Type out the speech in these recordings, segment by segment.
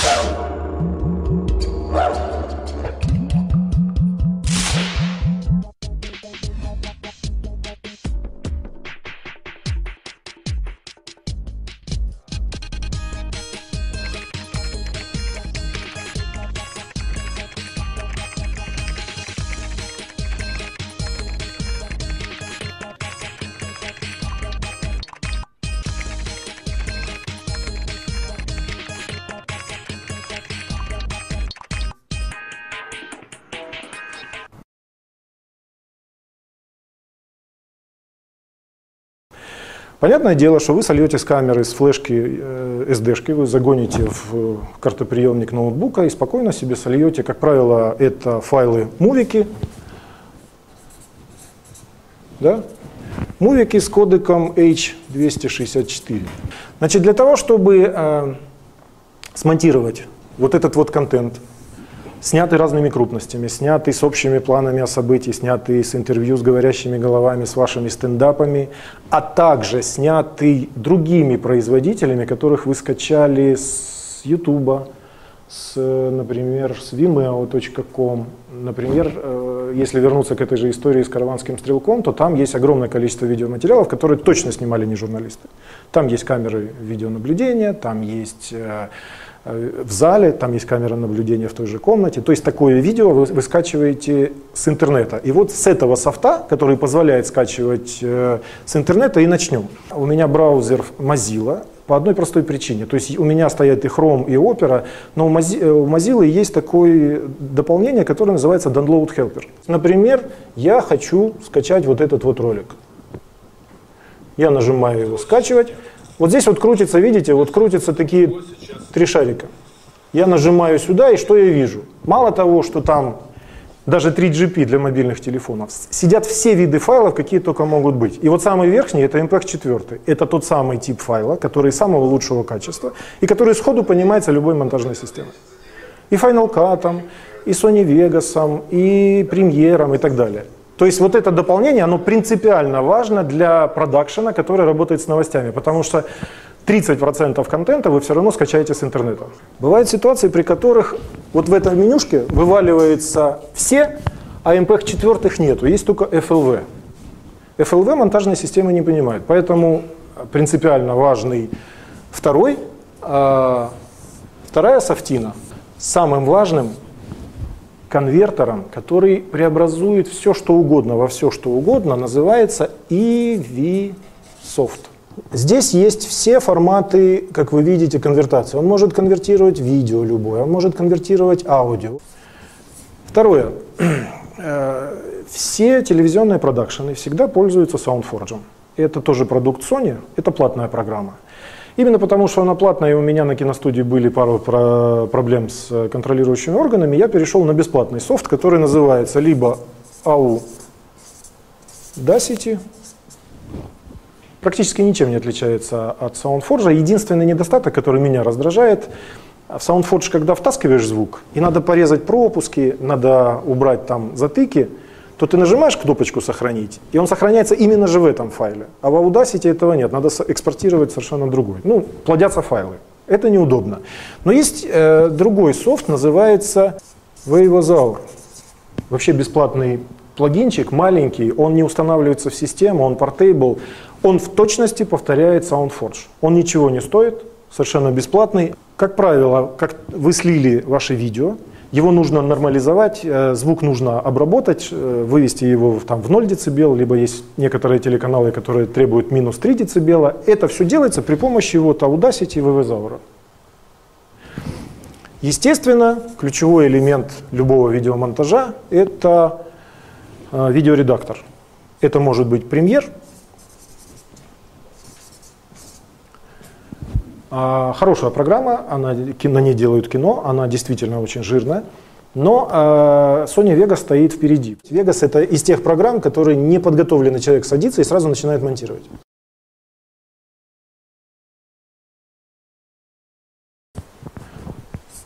Show. Понятное дело, что вы сольете с камеры, с флешки э, SD-шки, вы загоните в картоприемник ноутбука и спокойно себе сольете. Как правило, это файлы мувики. Да? Мувики с кодеком H264. Значит, для того, чтобы э, смонтировать вот этот вот контент, снятый разными крупностями, снятый с общими планами о событии, снятый с интервью с говорящими головами, с вашими стендапами, а также снятый другими производителями, которых вы скачали с YouTube, с, например, с vimeo.com. Например, э, если вернуться к этой же истории с караванским стрелком, то там есть огромное количество видеоматериалов, которые точно снимали не журналисты. Там есть камеры видеонаблюдения, там есть Э, в зале, там есть камера наблюдения в той же комнате. То есть такое видео вы, вы скачиваете с интернета. И вот с этого софта, который позволяет скачивать э, с интернета, и начнем. У меня браузер Mozilla по одной простой причине. То есть у меня стоят и Chrome, и Opera, но у, э, Mozilla есть такое дополнение, которое называется Download Helper. Например, я хочу скачать вот этот вот ролик. Я нажимаю его «Скачивать», вот здесь вот крутится, видите, вот крутятся такие три шарика. Я нажимаю сюда, и что я вижу? Мало того, что там даже 3GP для мобильных телефонов, сидят все виды файлов, какие только могут быть. И вот самый верхний это MPEG-4. Это тот самый тип файла, который самого лучшего качества, и который сходу понимается любой монтажной системой. И Final Cut, и Sony Vegas, и Premiere, и так далее. То есть вот это дополнение, оно принципиально важно для продакшена, который работает с новостями, потому что 30% контента вы все равно скачаете с интернета. Бывают ситуации, при которых вот в этой менюшке вываливается все, а MPEG четвертых нету, есть только FLV. FLV монтажные системы не понимают, поэтому принципиально важный второй, а вторая софтина. Самым важным конвертером, который преобразует все, что угодно во все, что угодно, называется EV-софт. Здесь есть все форматы, как вы видите, конвертации. Он может конвертировать видео любое, он может конвертировать аудио. Второе. Э, все телевизионные продакшены всегда пользуются SoundForge. Это тоже продукт Sony, это платная программа. Именно потому, что она платная, и у меня на киностудии были пару про проблем с контролирующими органами, я перешел на бесплатный софт, который называется либо AU Dacity, практически ничем не отличается от SoundForge. Единственный недостаток, который меня раздражает, в SoundForge, когда втаскиваешь звук, и надо порезать пропуски, надо убрать там затыки – то ты нажимаешь кнопочку «Сохранить», и он сохраняется именно же в этом файле. А в Audacity этого нет, надо экспортировать совершенно другой. Ну, плодятся файлы. Это неудобно. Но есть э, другой софт, называется Waveosaur. Вообще бесплатный плагинчик, маленький, он не устанавливается в систему, он портейбл, он в точности повторяет SoundForge. Он ничего не стоит, совершенно бесплатный. Как правило, как вы слили ваше видео, его нужно нормализовать, э, звук нужно обработать, э, вывести его там, в 0 дБ, либо есть некоторые телеканалы, которые требуют минус 3 дБ. Это все делается при помощи вот Audacity и VVZaura. Естественно, ключевой элемент любого видеомонтажа – это э, видеоредактор. Это может быть премьер, хорошая программа, она, на ней делают кино, она действительно очень жирная. Но э, Sony Vegas стоит впереди. Vegas это из тех программ, которые неподготовленный человек садится и сразу начинает монтировать.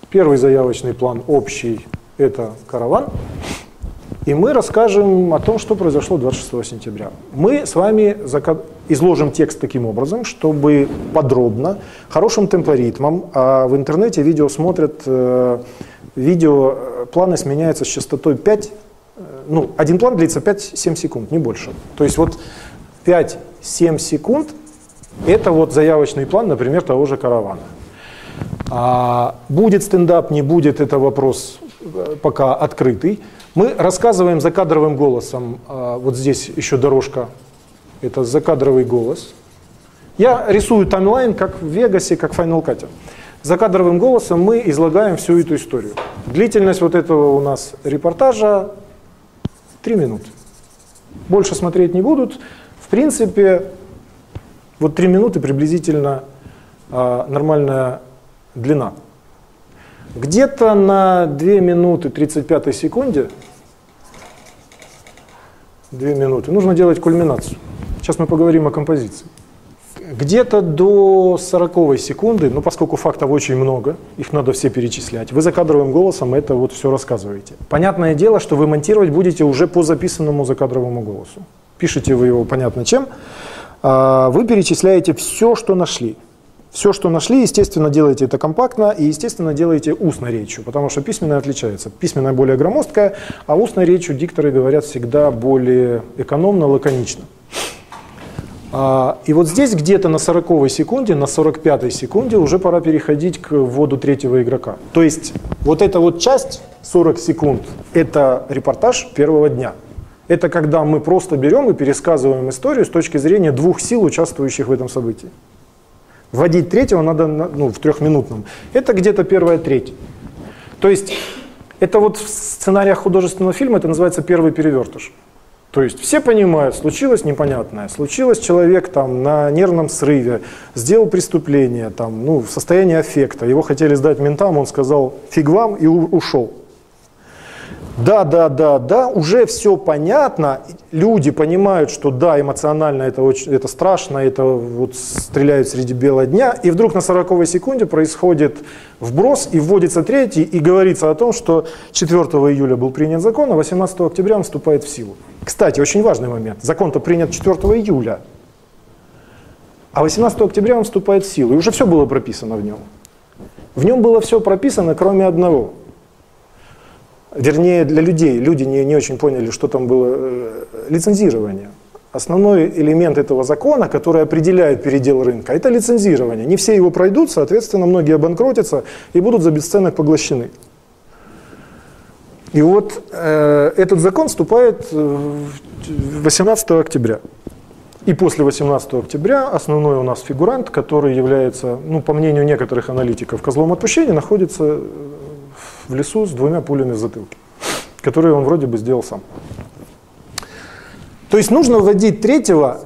Первый заявочный план общий – это караван. И мы расскажем о том, что произошло 26 сентября. Мы с вами изложим текст таким образом, чтобы подробно, хорошим темпоритмом, а в интернете видео смотрят, э, видео, э, планы сменяются с частотой 5, э, ну, один план длится 5-7 секунд, не больше. То есть вот 5-7 секунд – это вот заявочный план, например, того же каравана. А будет стендап, не будет, это вопрос пока открытый. Мы рассказываем закадровым голосом, а, вот здесь еще дорожка, это закадровый голос. Я рисую таймлайн, как в Вегасе, как в Final Cut. Закадровым голосом мы излагаем всю эту историю. Длительность вот этого у нас репортажа 3 минуты. Больше смотреть не будут. В принципе, вот 3 минуты приблизительно а, нормальная длина. Где-то на 2 минуты 35 секунде, 2 минуты, нужно делать кульминацию. Сейчас мы поговорим о композиции. Где-то до 40 секунды, ну поскольку фактов очень много, их надо все перечислять, вы закадровым голосом это вот все рассказываете. Понятное дело, что вы монтировать будете уже по записанному закадровому голосу. Пишите вы его понятно чем. А, вы перечисляете все, что нашли. Все, что нашли, естественно, делаете это компактно и, естественно, делаете устной речью, потому что письменная отличается. Письменная более громоздкая, а устной речью дикторы говорят всегда более экономно, лаконично. А, и вот здесь где-то на 40 секунде, на 45 секунде уже пора переходить к вводу третьего игрока. То есть вот эта вот часть, 40 секунд, это репортаж первого дня. Это когда мы просто берем и пересказываем историю с точки зрения двух сил, участвующих в этом событии. Вводить третьего надо ну, в трехминутном. Это где-то первая треть. То есть это вот в сценариях художественного фильма это называется первый перевертыш. То есть все понимают, случилось непонятное, случилось человек там на нервном срыве, сделал преступление, там, ну, в состоянии аффекта, его хотели сдать ментам, он сказал фиг вам и ушел. Да, да, да, да, уже все понятно, люди понимают, что да, эмоционально это, очень, это страшно, это вот стреляют среди бела дня, и вдруг на 40 секунде происходит вброс, и вводится третий, и говорится о том, что 4 июля был принят закон, а 18 октября он вступает в силу. Кстати, очень важный момент, закон-то принят 4 июля, а 18 октября он вступает в силу, и уже все было прописано в нем. В нем было все прописано, кроме одного – вернее для людей, люди не, не очень поняли, что там было э, лицензирование. Основной элемент этого закона, который определяет передел рынка, это лицензирование. Не все его пройдут, соответственно, многие обанкротятся и будут за бесценок поглощены. И вот э, этот закон вступает 18 октября. И после 18 октября основной у нас фигурант, который является, ну, по мнению некоторых аналитиков, козлом отпущения, находится в лесу с двумя пулями в затылке, которые он вроде бы сделал сам. То есть нужно вводить третьего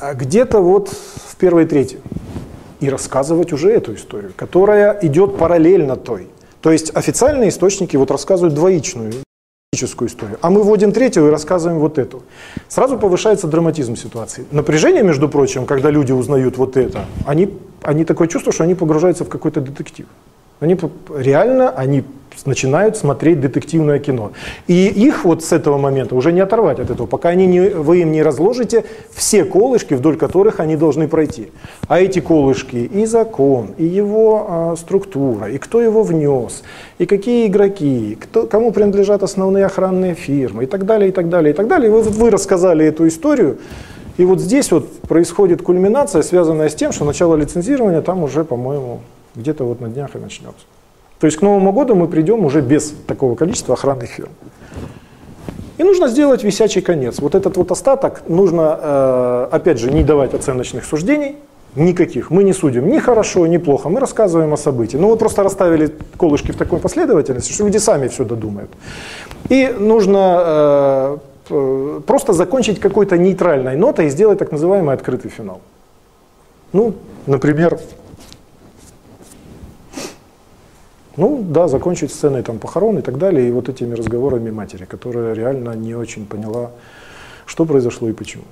а, где-то вот в первой трети и рассказывать уже эту историю, которая идет параллельно той. То есть официальные источники вот рассказывают двоичную историю, а мы вводим третью и рассказываем вот эту. Сразу повышается драматизм ситуации. Напряжение, между прочим, когда люди узнают вот это, они, они такое чувство, что они погружаются в какой-то детектив. Они реально, они начинают смотреть детективное кино. И их вот с этого момента уже не оторвать от этого, пока они не, вы им не разложите все колышки, вдоль которых они должны пройти. А эти колышки и закон, и его а, структура, и кто его внес, и какие игроки, кто, кому принадлежат основные охранные фирмы, и так далее, и так далее, и так далее. Вы, вы рассказали эту историю, и вот здесь вот происходит кульминация, связанная с тем, что начало лицензирования там уже, по-моему, где-то вот на днях и начнется. То есть к Новому году мы придем уже без такого количества охранных фирм. И нужно сделать висячий конец. Вот этот вот остаток нужно, э, опять же, не давать оценочных суждений, никаких. Мы не судим ни хорошо, ни плохо, мы рассказываем о событии. Ну, мы просто расставили колышки в такой последовательности, что люди сами все додумают. И нужно э, просто закончить какой-то нейтральной нотой и сделать так называемый открытый финал. Ну, например, Ну да, закончить сценой там похорон и так далее, и вот этими разговорами матери, которая реально не очень поняла, что произошло и почему.